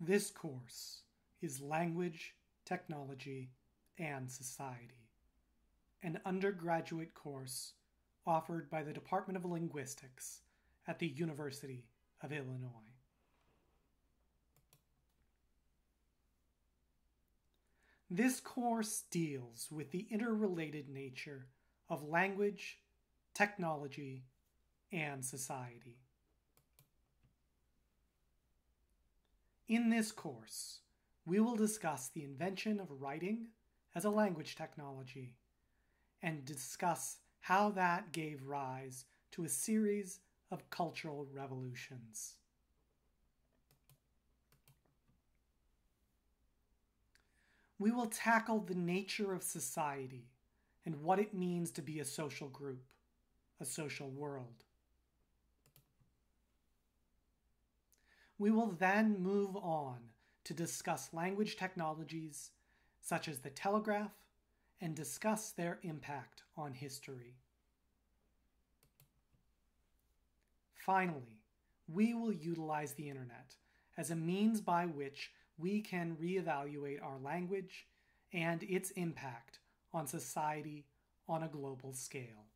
This course is Language, Technology, and Society, an undergraduate course offered by the Department of Linguistics at the University of Illinois. This course deals with the interrelated nature of language, technology, and society. In this course, we will discuss the invention of writing as a language technology and discuss how that gave rise to a series of cultural revolutions. We will tackle the nature of society and what it means to be a social group, a social world. We will then move on to discuss language technologies such as the telegraph and discuss their impact on history. Finally, we will utilize the internet as a means by which we can reevaluate our language and its impact on society on a global scale.